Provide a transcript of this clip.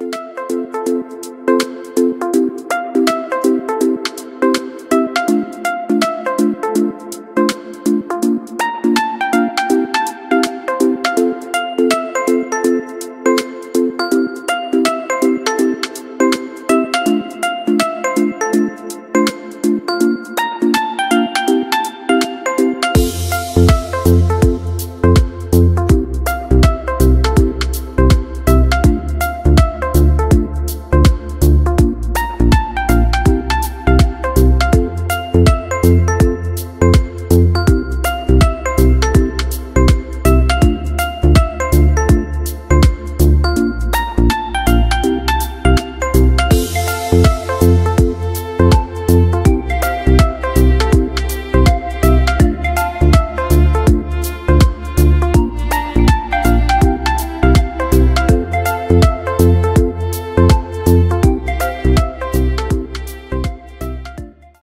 Música